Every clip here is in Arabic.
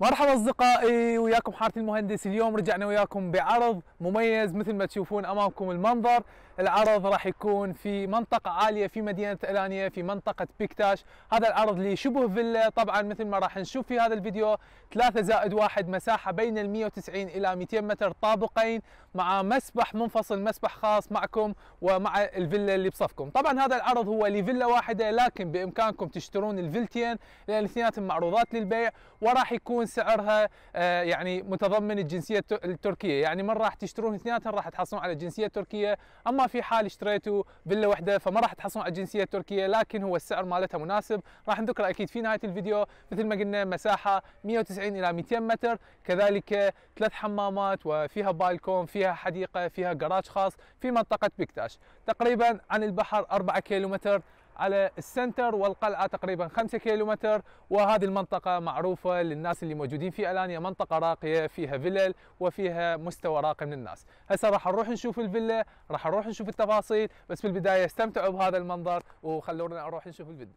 مرحبا أصدقائي وياكم حارتي المهندس. اليوم رجعنا وياكم بعرض مميز مثل ما تشوفون أمامكم المنظر. العرض راح يكون في منطقة عالية في مدينة الآنية في منطقة بيكتاش. هذا العرض اللي شبه فيلا طبعا مثل ما راح نشوف في هذا الفيديو 3 زائد 1 مساحة بين ال 190 إلى 200 متر طابقين مع مسبح منفصل مسبح خاص معكم ومع الفيلا اللي بصفكم. طبعا هذا العرض هو لفيلا واحدة لكن بإمكانكم تشترون الفيلتين لأن الاثنيناتهم معروضات للبيع وراح يكون سعرها آه، يعني متضمن الجنسية التركية. يعني من راح تشترون اثنيناتهم راح تحصلون على الجنسية التركية. أما في حال اشتريتوا فيلا واحدة فما راح تحصلون على الجنسية التركية لكن هو السعر مالتها مناسب. راح نذكر أكيد في نهاية الفيديو مثل ما قلنا مساحة 190 إلى 200 متر كذلك ثلاث حمامات وفيها بالكون فيها حديقة فيها جراج خاص في منطقة بكتاش. تقريبا عن البحر 4 كيلومتر على ال center والقلعة تقريبا 5 كيلومتر وهذه المنطقة معروفة للناس اللي موجودين في ألانيا منطقة راقية فيها فيلل وفيها مستوى راقي من الناس. هسه راح نروح نشوف الفيلا راح نروح نشوف التفاصيل بس في البداية استمتعوا بهذا المنظر وخلونا نروح نشوف الفيلا.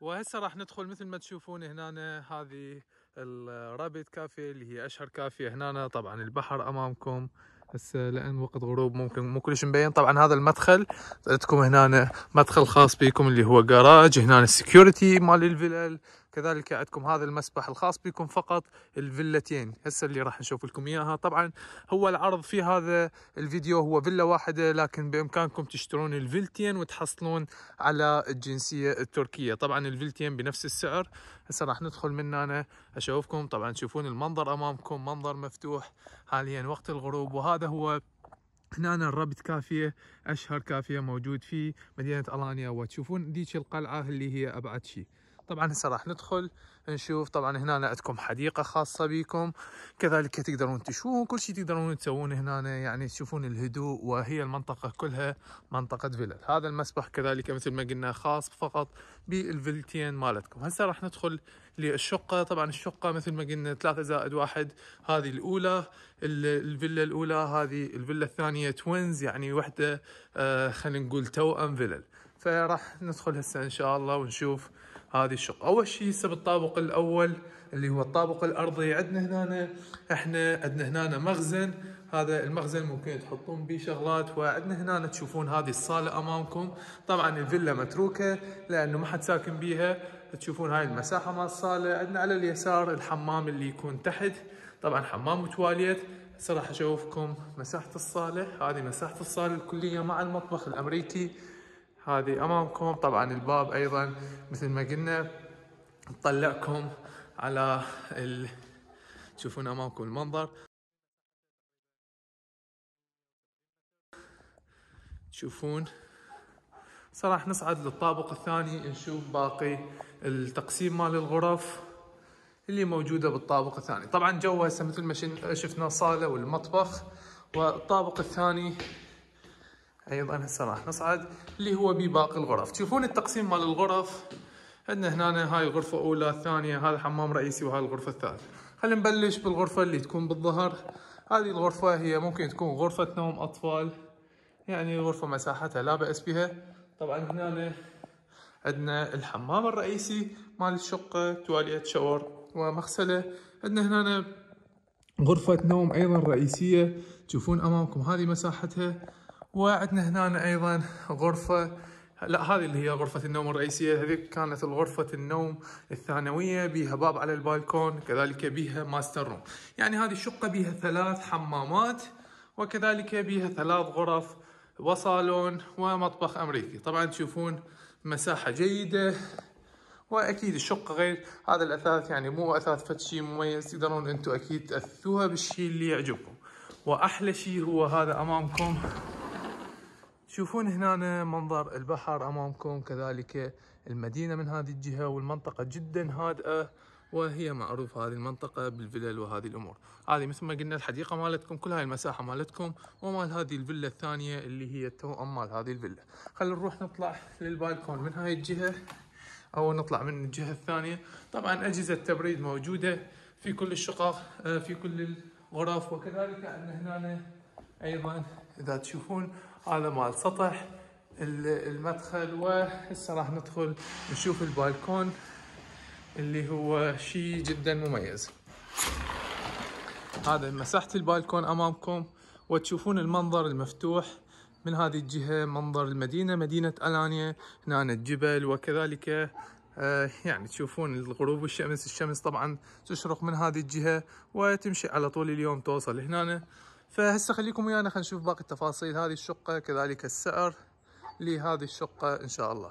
وهسه راح ندخل مثل ما تشوفون هنا هذه الرابط كافيه اللي هي أشهر كافيه هنا. طبعا البحر أمامكم. هسه لأن وقت غروب ممكن مو كلش مبين. طبعا هذا المدخل عندكم هنا مدخل خاص بكم اللي هو جراج هنا ال security مال الفلل. كذلك عندكم هذا المسبح الخاص بكم فقط الفيلتين. هسه اللي راح نشوف لكم إياها. طبعا هو العرض في هذا الفيديو هو فيلا واحدة لكن بإمكانكم تشترون الفيلتين وتحصلون على الجنسية التركية. طبعا الفيلتين بنفس السعر. هسه راح ندخل من هنا أشوفكم. طبعا تشوفون المنظر أمامكم منظر مفتوح حاليا وقت الغروب. وهذا هو هنا الربط كافية أشهر كافية موجود في مدينة ألانيا. وتشوفون ديك القلعة اللي هي أبعد شيء طبعا هسه راح ندخل نشوف طبعا هنا عندكم حديقة خاصة بكم. كذلك تقدرون تشوفون كل شيء تقدرون تسوون هنا يعني تشوفون الهدوء وهي المنطقة كلها منطقة فيلل. هذا المسبح كذلك مثل ما قلنا خاص فقط بالفيلتين مالتكم. هسه راح ندخل للشقة. طبعا الشقة مثل ما قلنا ثلاثة زائد واحد هذه الأولى الفيلا الأولى هذه الفيلا الثانية twins يعني وحدة آه خلينا نقول توأم فيلل. فراح ندخل هسه إن شاء الله ونشوف هذه الشقة أول شيء هسه بالطابق الأول اللي هو الطابق الأرضي. عندنا هنا إحنا عندنا هنا مخزن. هذا المخزن ممكن تحطون به شغلات. وعندنا هنا تشوفون هذه الصالة أمامكم. طبعا الفيلا متروكة لأنه ما حد ساكن بيها. تشوفون هاي المساحة مال الصالة. عندنا على اليسار الحمام اللي يكون تحت. طبعا حمام وتواليت هسه راح أشوفكم مساحة الصالة. هذه مساحة الصالة الكلية مع المطبخ الأمريكي. هذه أمامكم. طبعا الباب أيضا مثل ما قلنا نطلعكم على ال... تشوفون أمامكم المنظر. تشوفون صراحة نصعد للطابق الثاني نشوف باقي التقسيم مال الغرف اللي موجودة بالطابق الثاني. طبعا جو هسه مثل ما شفنا الصالة والمطبخ والطابق الثاني أيضا هسه راح نصعد اللي هو بباقي الغرف. تشوفون التقسيم مال الغرف؟ عندنا هنا هاي الغرفة أولى ثانية هذا حمام رئيسي وهاي الغرفة الثالثة. خلينا نبلش بالغرفة اللي تكون بالظهر. هذه الغرفة هي ممكن تكون غرفة نوم أطفال يعني غرفة مساحتها لا بأس بها. طبعا هنا عندنا الحمام الرئيسي مال الشقة تواليت shower ومغسلة. عندنا هنا غرفة نوم أيضا رئيسية. تشوفون أمامكم هذه مساحتها. وعندنا هنا أيضا غرفة. لا هذه اللي هي غرفة النوم الرئيسية. هذه كانت الغرفة النوم الثانوية بها باب على البالكون كذلك بها master room. يعني هذه الشقة بها ثلاث حمامات وكذلك بها ثلاث غرف وصالون ومطبخ أمريكي. طبعا تشوفون مساحة جيدة وأكيد الشقة غير هذا الأثاث يعني مو أثاث فد مميز تقدرون أنتم أكيد تأثوها بالشيء اللي يعجبكم. وأحلى شيء هو هذا أمامكم. تشوفون هنا منظر البحر أمامكم كذلك المدينة من هذه الجهة والمنطقة جدا هادئة وهي معروفة هذه المنطقة بالفلل وهذه الأمور. هذه مثل ما قلنا الحديقة مالتكم كل هاي المساحة مالتكم ومال هذه الفيلا الثانية اللي هي التوأم مال هذه الفيلا خلينا نروح نطلع للبالكون من هاي الجهة أو نطلع من الجهة الثانية. طبعا أجهزة تبريد موجودة في كل الشقق آه، في كل الغرف وكذلك عندنا هنا أيضا إذا تشوفون هذا مال سطح المدخل وهسه راح ندخل نشوف البالكون اللي هو شيء جدا مميز. هذا مساحة البالكون أمامكم وتشوفون المنظر المفتوح من هذه الجهة منظر المدينة مدينة ألانيا هنا الجبل وكذلك آه يعني تشوفون الغروب والشمس. الشمس طبعا تشرق من هذه الجهة وتمشي على طول اليوم توصل هنا. فهسه خليكم ويانا خلينا نشوف باقي التفاصيل. هذه الشقة كذلك السعر لهذه الشقة إن شاء الله.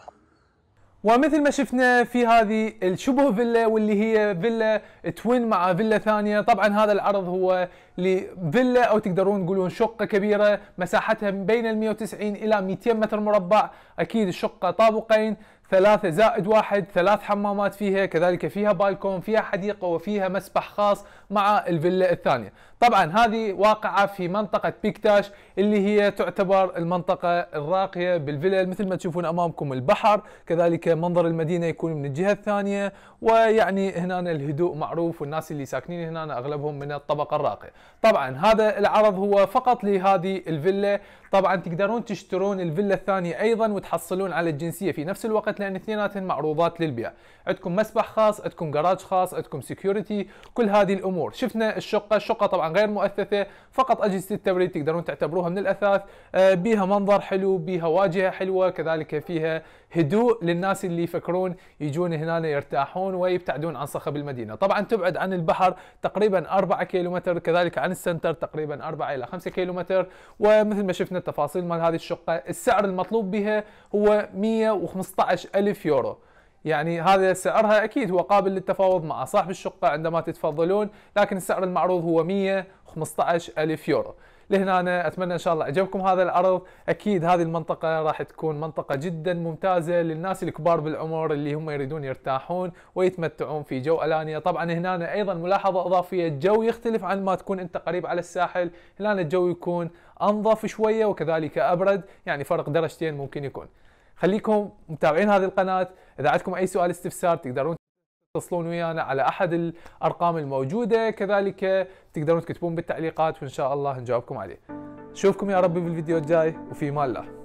ومثل ما شفنا في هذه الشبه فيلا واللي هي فيلا توين مع فيلا ثانية. طبعا هذا العرض هو لفيلا أو تقدرون تقولون شقة كبيرة مساحتها بين ال 190 إلى 200 متر مربع. أكيد الشقة طابقين. ثلاثة زائد واحد ثلاث حمامات فيها كذلك فيها بالكون فيها حديقة وفيها مسبح خاص مع الفيلا الثانية. طبعا هذه واقعة في منطقة بيكتاش اللي هي تعتبر المنطقة الراقية بالفيلا مثل ما تشوفون أمامكم البحر. كذلك منظر المدينة يكون من الجهة الثانية ويعني هنا الهدوء معروف والناس اللي ساكنين هنا أغلبهم من الطبقة الراقية. طبعا هذا العرض هو فقط لهذه الفيلا طبعا تقدرون تشترون الفيلا الثانية أيضا وتحصلون على الجنسية في نفس الوقت لأن اثنيناتهم معروضات للبيع. عندكم مسبح خاص عندكم جراج خاص عندكم سكيورتي كل هذه الأمور. شفنا الشقة الشقة طبعا غير مؤثثة فقط أجهزة التبريد تقدرون تعتبروها من الأثاث. آه، بيها منظر حلو بيها واجهة حلوة كذلك فيها هدوء للناس اللي يفكرون يجون هنا يرتاحون ويبتعدون عن صخب المدينة. طبعا تبعد عن البحر تقريبا 4 كيلومتر كذلك عن السنتر تقريبا 4 إلى 5 كيلومتر. ومثل ما شفنا التفاصيل مال هذه الشقة. السعر المطلوب بها هو 115 ألف يورو. يعني هذا سعرها أكيد هو قابل للتفاوض مع صاحب الشقة عندما تتفضلون لكن السعر المعروض هو 115 ألف يورو. لهنا أنا أتمنى إن شاء الله عجبكم هذا العرض. أكيد هذه المنطقة راح تكون منطقة جدا ممتازة للناس الكبار بالعمر اللي هم يريدون يرتاحون ويتمتعون في جو ألانيا. طبعا هنا أيضا ملاحظة إضافية الجو يختلف عن ما تكون أنت قريب على الساحل. هنا الجو يكون أنظف شوية وكذلك أبرد يعني فرق درجتين ممكن يكون. خليكم متابعين هذه القناة. إذا عندكم أي سؤال استفسار تقدرون تتصلون ويانا على أحد الأرقام الموجودة. كذلك تقدرون تكتبون بالتعليقات وإن شاء الله نجاوبكم عليه. نشوفكم يا رب في الفيديو الجاي وفي مال الله.